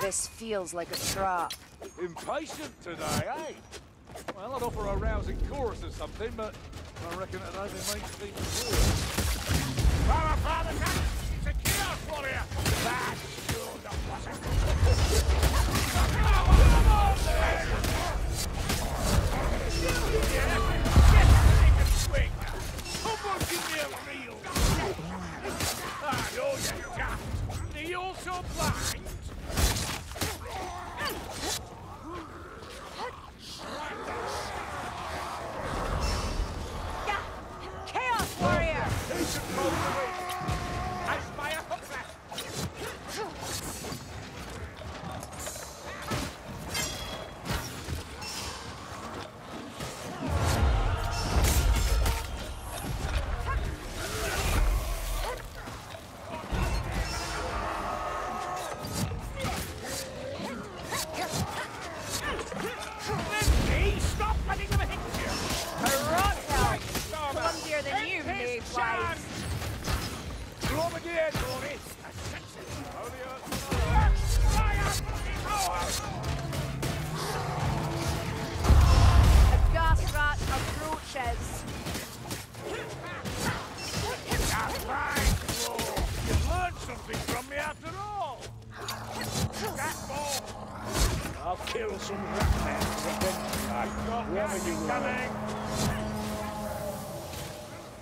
This feels like a trap. Impatient today, eh? Well, I'd offer a rousing chorus or something, but I reckon it only makes things worse. Father, father, it's a chaos warrior! That sure wasn't You're so blind! Come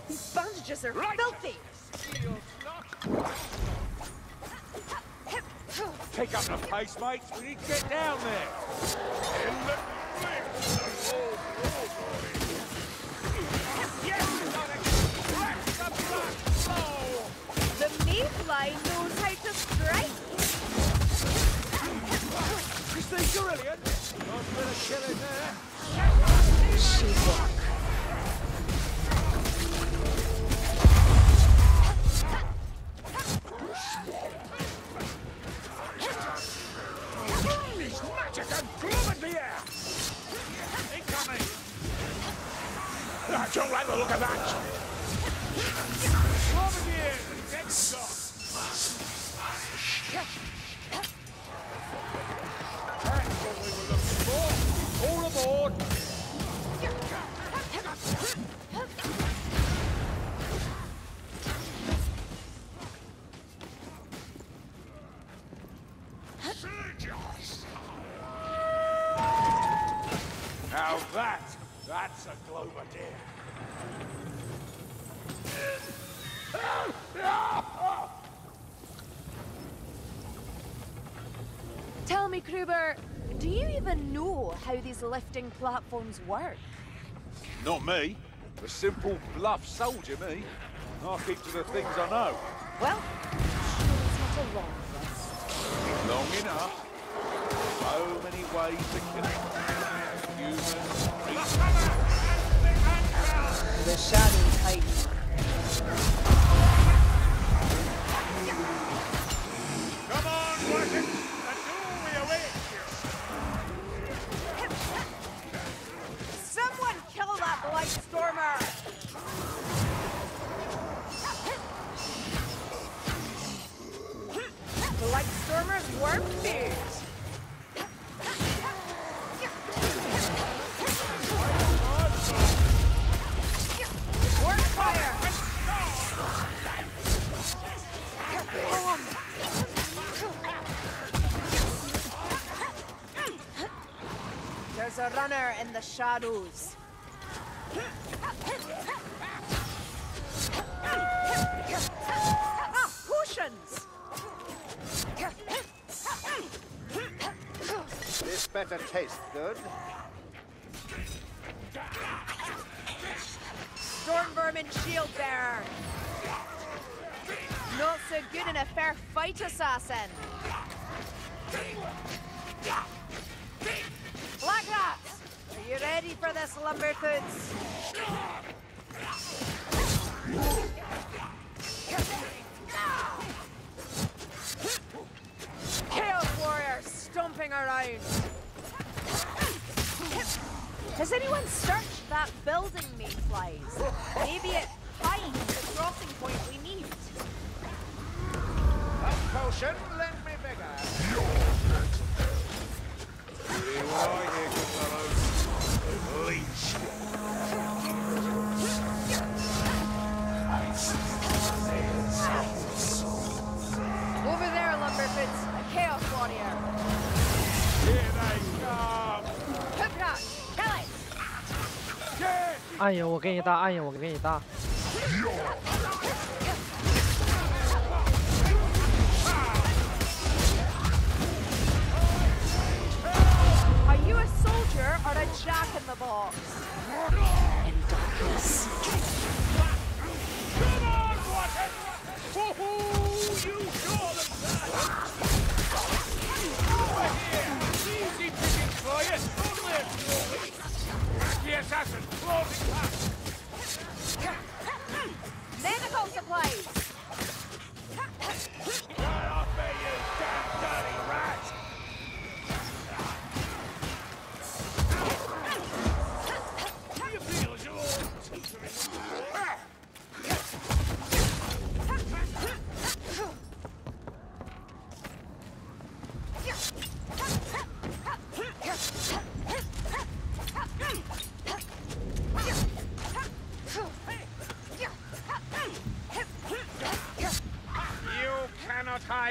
These bandages are Right. filthy! Pick up the pace, mates. We need to get down there. In the flips. Oh, oh, boy. Yes, Sonic. The blood flow. The mayfly knows how to strike! Christine Carillion. Nice bit of killing there. She-Hulk. I don't like the look of that. That's what we were looking for. All aboard. Now that, that's a Glover Tell me, Kruber, do you even know how these lifting platforms work? Not me. A simple, bluff soldier, me. I'll keep to the things I know. Well, sure it's not a long list. Long enough. So many ways to connect. Human, The Shadow Titan. A runner in the shadows. Ah, potions! This better taste good. Stormvermin shield bearer. Not so good in a fair fight, assassin. this, Lumbercoots! Chaos Warrior stomping around! Has anyone searched that building, Mayflies? Maybe it finds the crossing point we need. A potion, lend me vigor! Be you, good fellows. 暗影我给你搭，暗影我给你搭。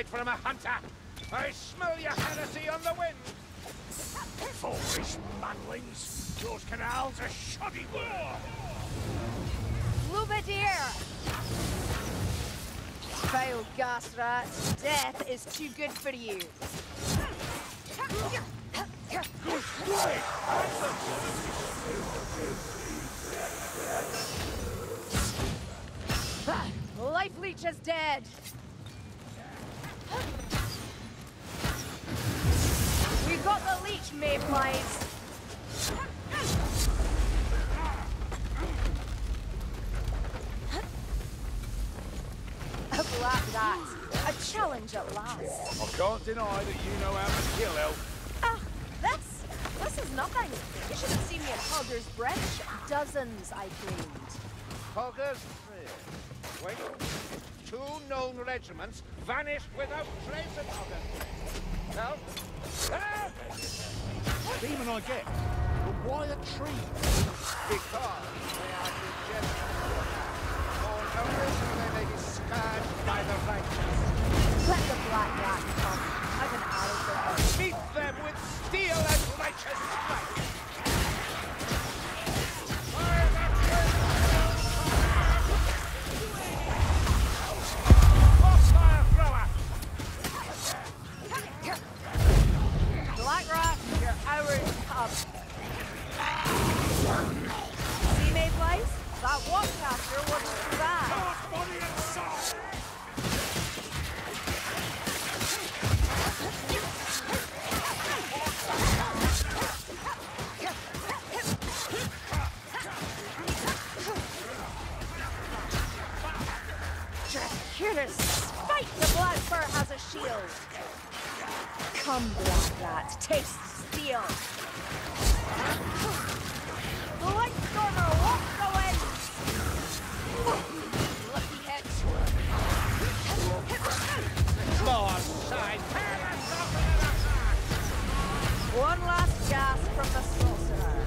From a hunter! I smell your heresy on the wind! Foolish manlings! Those canals are shoddy war! Lumadier! Vile gas rat, death is too good for you. Life leech is dead. A black rat. A challenge at last. I can't deny that you know how to kill elf. Ah, this? This is nothing. You should have seen me at Hogger's Bridge. Dozens I cleaned. Hoggers Bridge. Wait. Two known regiments vanished without trace of Hoggers. Help! Help! Ah! Demon I get. But why a tree? Because they are degenerate. Or notice so they may be scourged by the righteous. Let the black rat come. I've an arrow for her. Meet them with steel and righteous strike. Shield. Come, black rat, taste steel. The light stormer walks the winds. Lucky hit. More side. One last gasp from the sorcerer.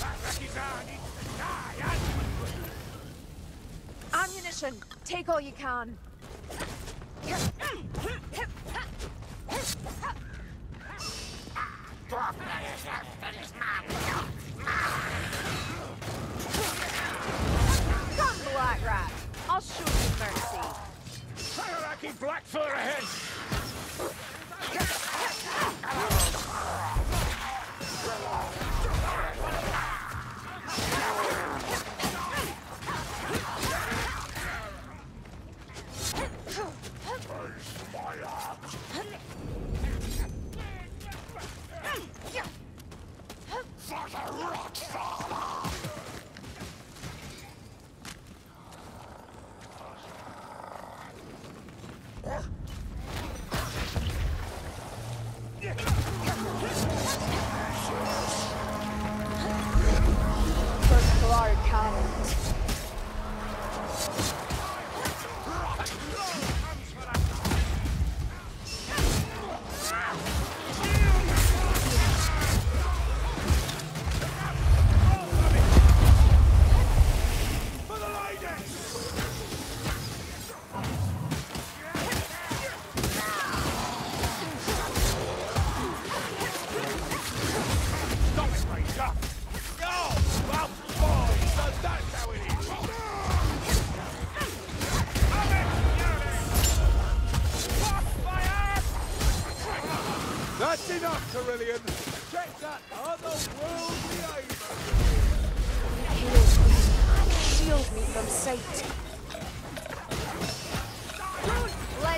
Rakizar needs to die, and Ammunition, take all you can. Come, Black. I'll show you mercy. Sagaraki black fur ahead! First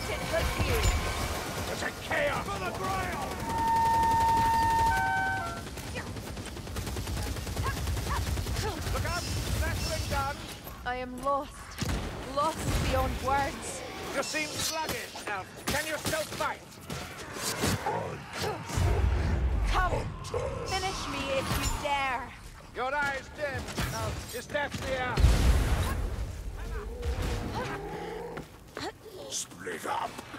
Don't let it hurt you. It's a chaos for the ground. Look out! Nestling gun! I am lost. Lost beyond words. You seem sluggish, Elf. Can you still fight? Come, finish me if you dare. Your eyes dim, Elf. Is death uh, near? Split up.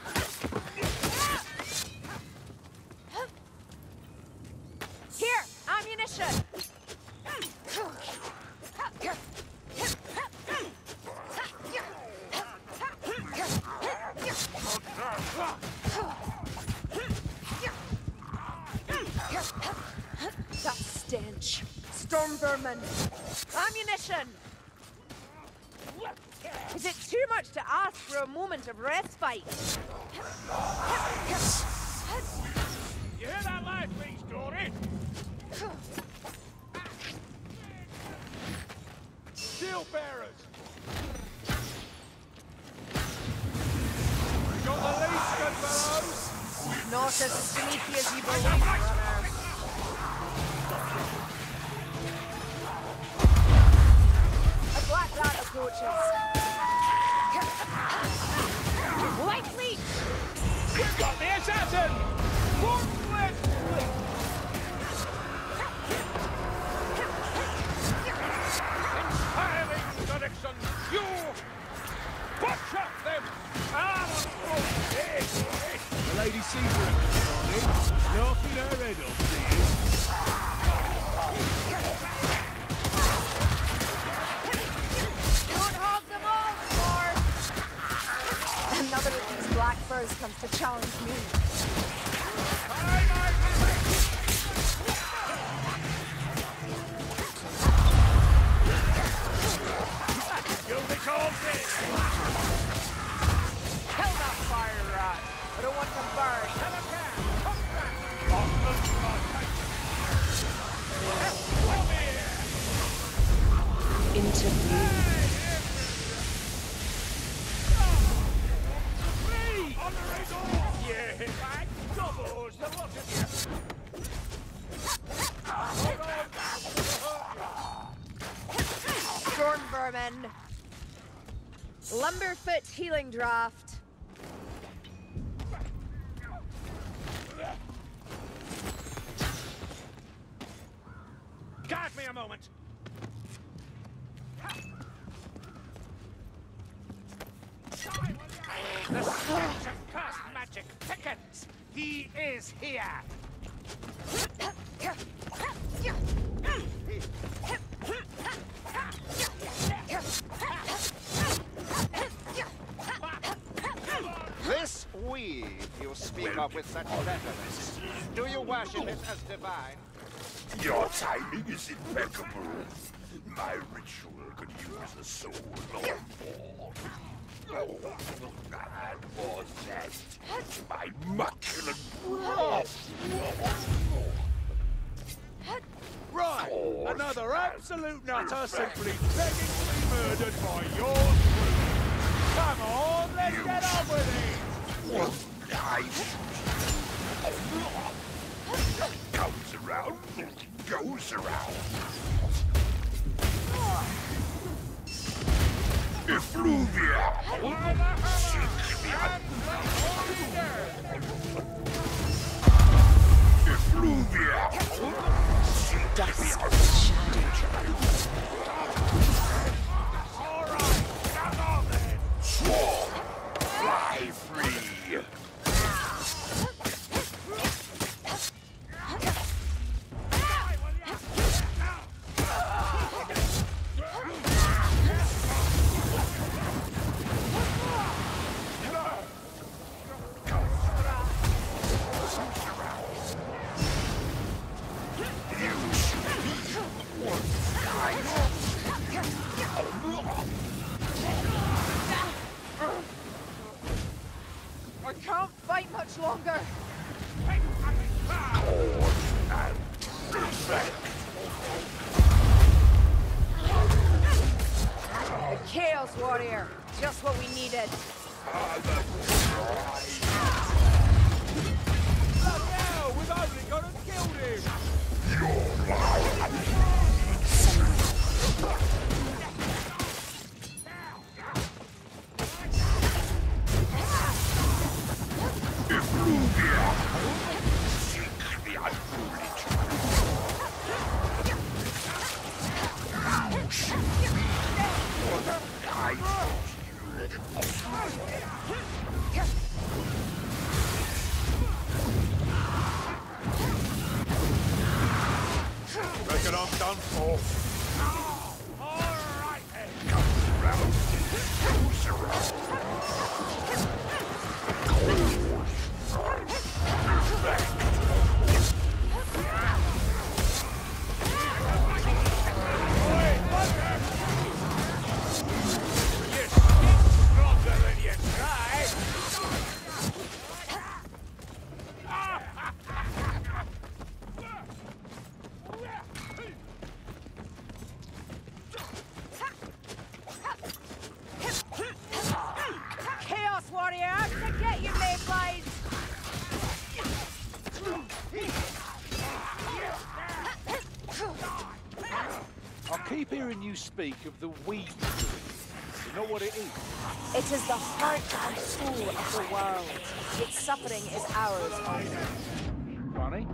Steel bearers. Got the least good fellows. Not as sneaky as you believe, brother. A black rat approaches. White fleet! We've got the assassin. Lumberfoot draft. Guard me a moment! The stench of cursed magic thickens! He is here! With such reverence, do you worship it as divine? Your timing is impeccable. My ritual could use a soul or more. Oh, and more zest. My macular breath. Right, another absolute nutter simply begging to be murdered by your crew. Come on, let's get on with it. What nice. Comes around, goes around. Effluvia. Effluvia. And shadow. Reckon you speak of the weed. You know what it is? It is the heart and soul of the world. Its suffering is ours. Funny.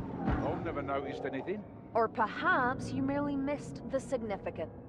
I've never noticed anything. Or perhaps you merely missed the significance.